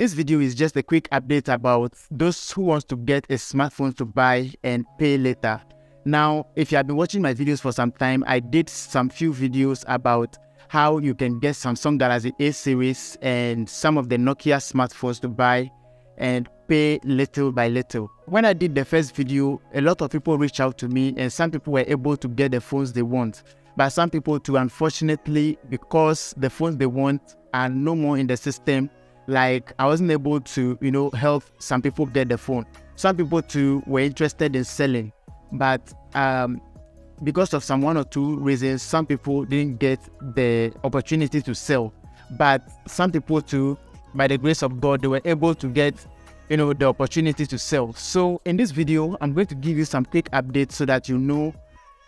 This video is just a quick update about those who wants to get a smartphone to buy and pay later. Now, if you have been watching my videos for some time, I did some few videos about how you can get Samsung Galaxy A series and some of the Nokia smartphones to buy and pay little by little. When I did the first video, a lot of people reached out to me and some people were able to get the phones they want. But some people too, unfortunately, because the phones they want are no more in the system, like I wasn't able to, you know, help some people get the phone. Some people too were interested in selling, but um, because of some one or two reasons, some people didn't get the opportunity to sell. But some people too, by the grace of God, they were able to get, you know, the opportunity to sell. So in this video, I'm going to give you some quick updates so that you know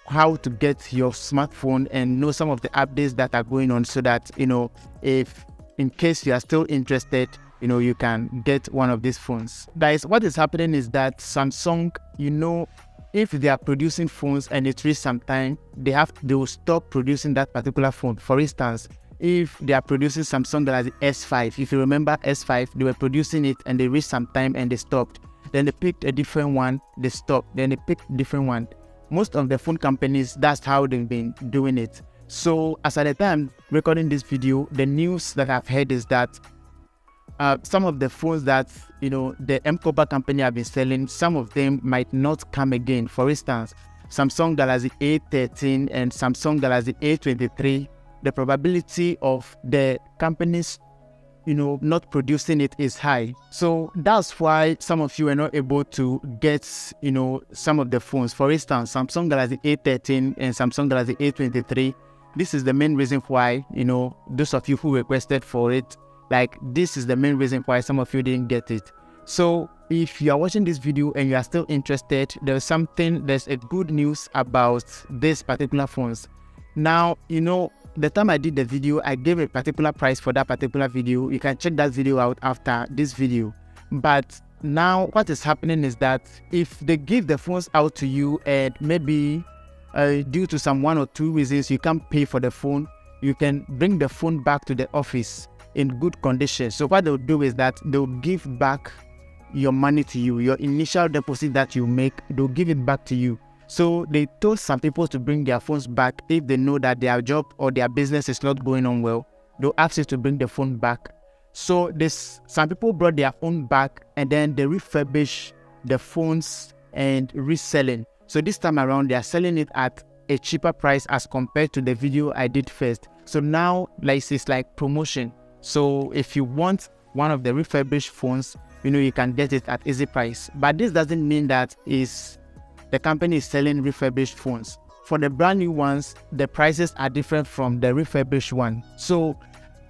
how to get your smartphone and know some of the updates that are going on so that you know if in case you are still interested you know you can get one of these phones. Guys what is happening is that samsung you know if they are producing phones and it reaches some time they have they will stop producing that particular phone. For instance if they are producing samsung galaxy s5 if you remember s5 they were producing it and they reached some time and they stopped. Then they picked a different one they stopped. Then they picked different one. Most of the phone companies, that's how they've been doing it. So as at the time recording this video, the news that I've heard is that uh, some of the phones that you know the M-KOPA company have been selling, some of them might not come again. For instance, Samsung Galaxy A13 and Samsung Galaxy A23, the probability of the companies you know, not producing it is high. So that's why some of you are not able to get, you know, some of the phones. For instance, Samsung Galaxy A13 and Samsung Galaxy A23. This is the main reason why, you know, those of you who requested for it, like this is the main reason why some of you didn't get it. So if you are watching this video and you are still interested, there's something, there's a good news about these particular phones. Now, you know, the time I did the video, I gave a particular price for that particular video. You can check that video out after this video. But now what is happening is that if they give the phones out to you and maybe uh, due to some one or two reasons you can't pay for the phone, you can bring the phone back to the office in good condition. So what they'll do is that they'll give back your money to you, your initial deposit that you make, they'll give it back to you. So they told some people to bring their phones back if they know that their job or their business is not going on well. They'll ask you to bring the phone back. So this some people brought their phone back and then they refurbish the phones and reselling. So this time around they are selling it at a cheaper price as compared to the video I did first. So now like it's like promotion. So if you want one of the refurbished phones, you know you can get it at easy price. But this doesn't mean that is the company is selling refurbished phones. For the brand new ones, the prices are different from the refurbished one. So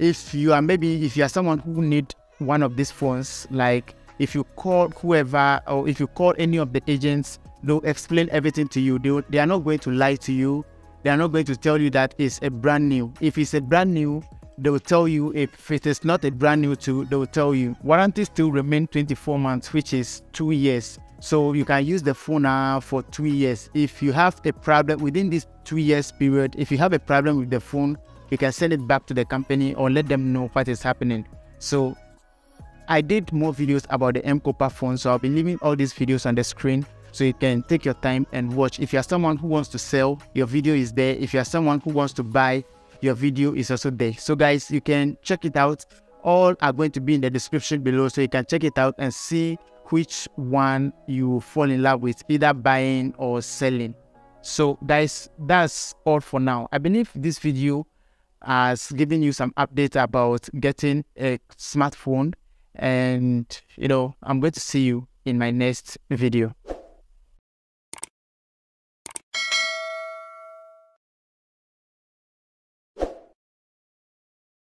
if you are maybe if you are someone who need one of these phones, like if you call whoever or if you call any of the agents, they'll explain everything to you. They, they are not going to lie to you. They are not going to tell you that it's a brand new. If it's a brand new, they will tell you if it is not a brand new too, they will tell you. Warranty still remain 24 months, which is two years. So you can use the phone now for two years. If you have a problem within this two years period, if you have a problem with the phone, you can send it back to the company or let them know what is happening. So I did more videos about the M-KOPA phone, so I'll be leaving all these videos on the screen so you can take your time and watch. If you're someone who wants to sell, your video is there. If you're someone who wants to buy, your video is also there. So guys, you can check it out. All are going to be in the description below so you can check it out and see which one you fall in love with, either buying or selling. So guys, that's all for now. I believe this video has given you some update about getting a smartphone and you know, I'm going to see you in my next video.